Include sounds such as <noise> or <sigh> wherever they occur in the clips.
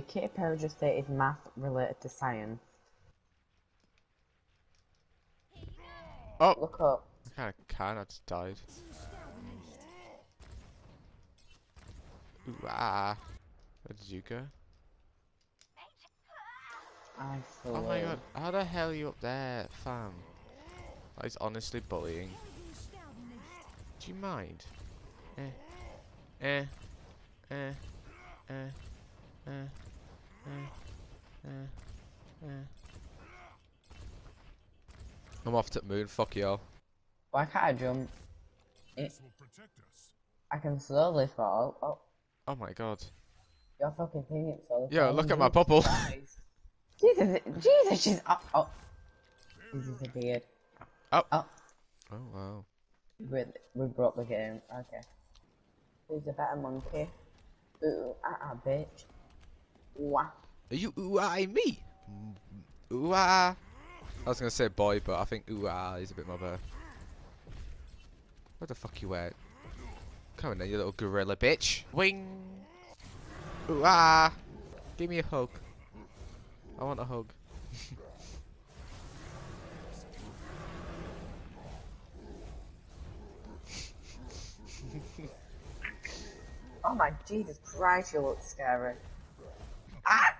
Perry just say is math related to science? Oh, Look up. I kind of can. I just died. Ooh, ah. Where did you go? I Oh my god, how the hell are you up there, fam? That is honestly bullying. Do you mind? Eh. Eh. Eh. Eh. I'm off to the moon, fuck y'all. Why can't I jump? This will protect us. I can slowly fall. Oh, Oh my god. you're fucking thinking it slowly Yeah, look at my bubble. <laughs> Jesus, Jesus, she's oh, oh. She's disappeared. Oh. Oh, Oh wow. we, we broke the game. Okay. Who's a better monkey? Ooh, ah, ah, bitch. Wah. Are you ooh me? Ooh. I was gonna say boy, but I think ooh is a bit more better. Where the fuck you at? Come on then, you little gorilla bitch. Wing. Ooh. Give me a hug. I want a hug. <laughs> Oh my Jesus Christ, you look scary. Ah!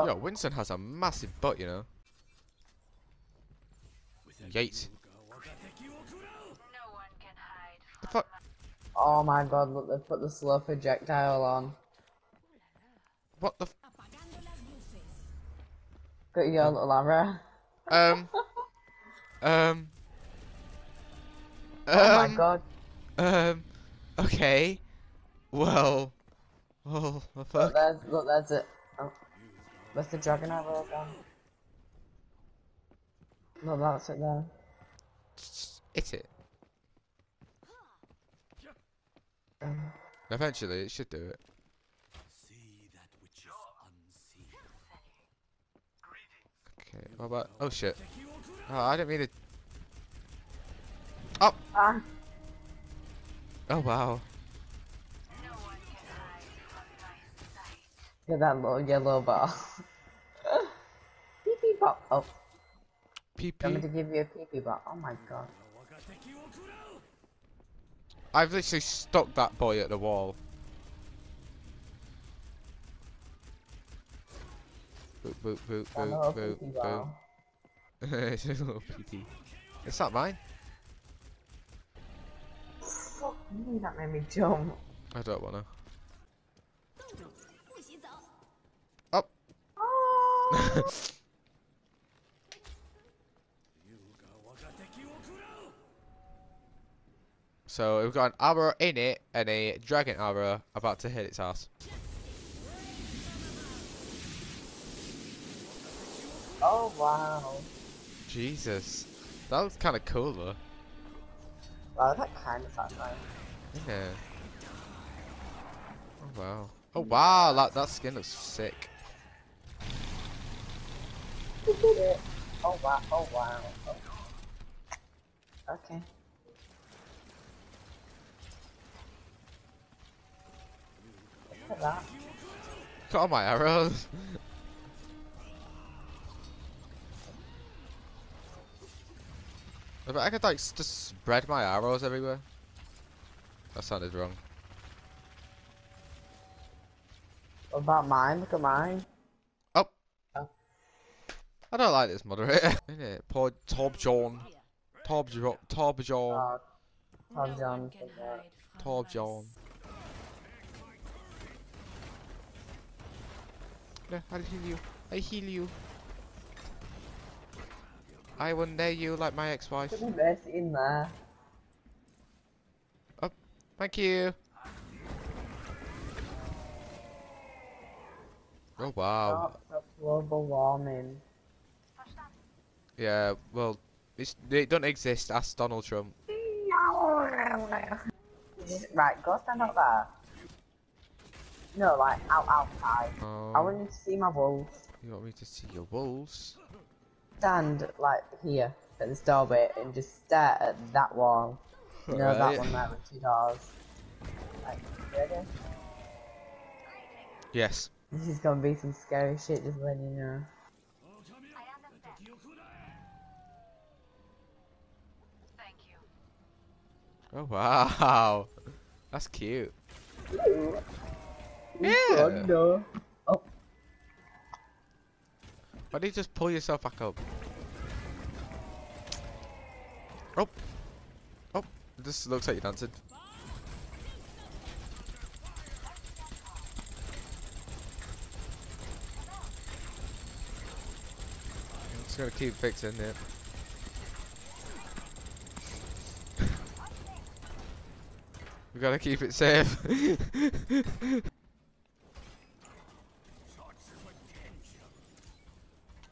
Oh. Yo, Winston has a massive butt, you know. Yates. No one The fuck? Oh my god, look, they've put the slow projectile on. What the? F Got your little arrow. um. Um. <laughs> Oh my um, god. Um. Okay. Well. Oh, the Look, fuck. there's, look, there's it. Oh. Where's the dragon arrow gone? No, that's it there. Hit it. Eventually, it should do it. See that which is unseen. Okay. What about? Oh shit. Oh, I didn't mean to. Oh. Ah! Oh wow. No one can hide from my at that little yellow ball. pee pee bop. Oh, Pee I'm going to give you a pee pee bop. Oh my god. I've literally stuck that boy at the wall. Boop boop boop boop boop pee pee boop. it's <laughs> a little PT. It's not mine. Fuck me, that made me jump. I don't wanna. <laughs> so we've got an arrow in it and a dragon arrow about to hit its ass. oh wow. Jesus. That looks kind of cool though. Wow, that kind of satisfying. Yeah. Oh wow. Oh wow, that, that skin looks sick. You did it. Oh wow, oh wow. Oh. Okay. Look at that. Got all my arrows. I bet I could like s- just spread my arrows everywhere. That sounded wrong. What about mine? Look at mine. I don't like this moderator. <laughs> Innit? Poor Tob John. Tob John. Tob John. Uh, oh, Tom no John. one can hide from Tob John. Yeah, I'll heal you. I heal you. I will nail you like my ex-wife. Put the best in there. Oh, thank you. Oh wow. Stop, stop global warming. Yeah, well, it's, it don't exist. Ask Donald Trump. Right, go stand up there. No, like out outside. Oh, I want you to see my wolves. you want me to see your wolves? Stand like here at this doorway and just stare at that wall. You know Right. that one there with two doors. Like, ready? Yes. This is gonna be some scary shit, just letting you know. I understand. Thank you. Oh wow. That's cute. Yeah. Oh, Why don't you just pull yourself back up? Oh. Oh. This looks like you're dancing. I'm just gonna keep fixing it. We gotta keep it safe. <laughs>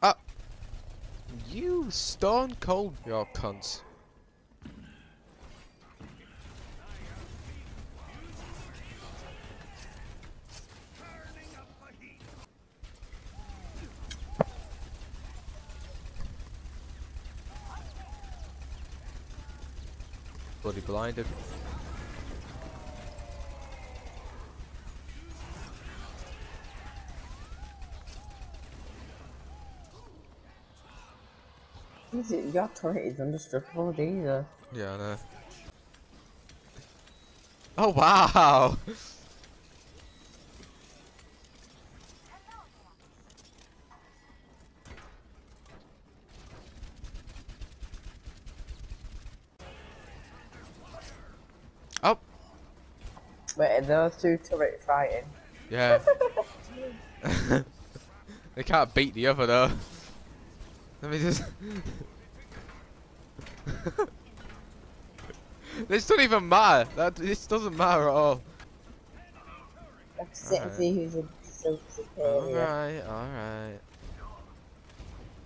Ah! You stone cold your cunts. Bloody blinded. It? Your turret is indestructible, Jesus. Yeah, I know. Oh wow! Oh, Wait, are those two turrets fighting? yeah. <laughs> <laughs> they can't beat the other though. Let me just. this doesn't even matter. That this doesn't matter at all. Let's sit and Alright. see who's a so superior. Alright, alright.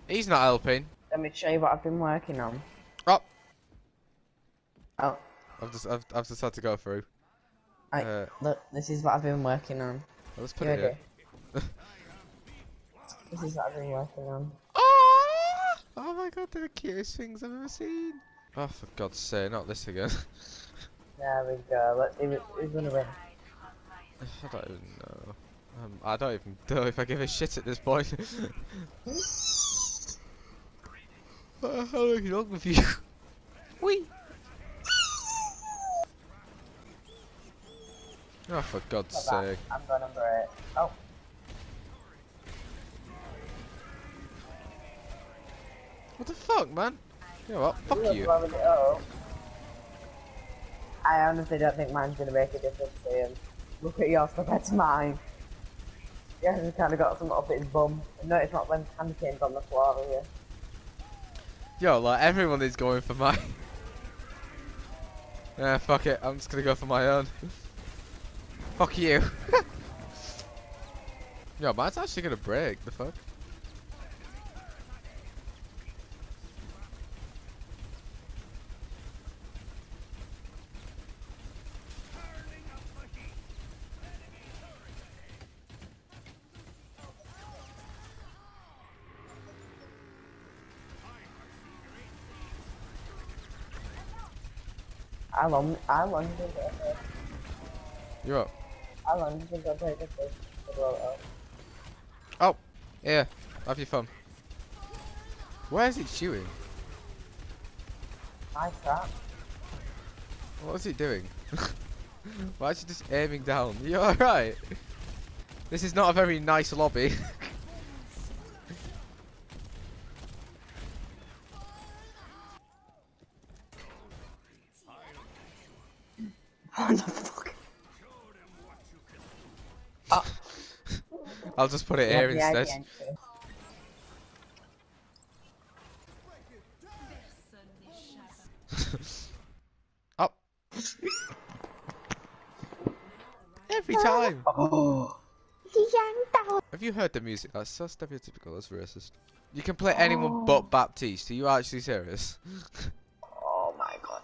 He's not helping. Let me show you what I've been working on. Oh, Oh, I've just I've, I've just had to go through. I, Uh, look, this is what I've been working on. let's put You it here. <laughs> This is what I've been working on. Oh! my god, they're the cutest things I've ever seen. Oh, for God's sake, not this again. <laughs> There we go. Let's see who's gonna win. I don't even know. Um, I don't even know if I give a shit at this point. what the hell is wrong with you? <laughs> Wee! Oh, for God's sake. I'm going number eight. Oh, What the fuck, man? You know what? Fuck you're you. blowing it up. I honestly don't think mine's gonna make a difference to him. Look at yours compared to mine. Yeah, he's kind of got something up his bum. And notice not when Anakin's on the floor here. Yo, like, everyone is going for mine. <laughs> yeah, fuck it. I'm just gonna go for my own. <laughs> fuck you. <laughs> Yo, mine's actually gonna break. The fuck? I long, I long to go ahead. You're up. I long to go take a fish to blow up. Oh, yeah. Have your fun. Where is it shooting? My trap. What is it doing? <laughs> Why is it just aiming down? You alright? This is not a very nice lobby. <laughs> What the fuck? <laughs> I'll just put it here Yeah, instead. yeah, yeah. <laughs> oh. Every time. Oh. Have you heard the music? That's so stereotypical. That's racist. You can play anyone but oh. Baptiste. Are you actually serious? <laughs> Oh my god.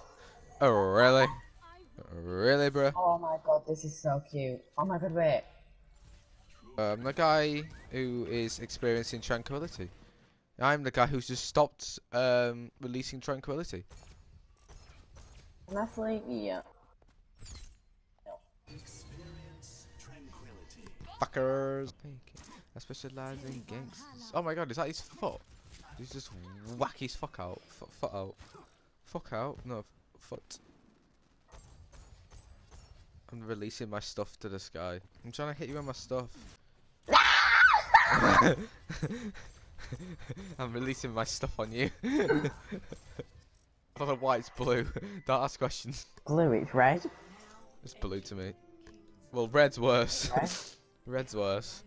oh really? Really, bro? Oh my god, this is so cute. Oh my god, wait. Um, the guy who is experiencing tranquility. I'm the guy who's just stopped um, releasing tranquility. Honestly, yeah. Experience tranquility. fuckers. I specialize in gangsters. Oh my god, is that his foot? He's just whack his fuck out. F foot out. Fuck out? No, foot. I'm releasing my stuff to the sky. I'm trying to hit you with my stuff. <laughs> I'm releasing my stuff on you. I don't know why it's blue. <laughs> Don't ask questions. Blue, it's red. It's blue to me. Well, red's worse. Red? <laughs> red's worse.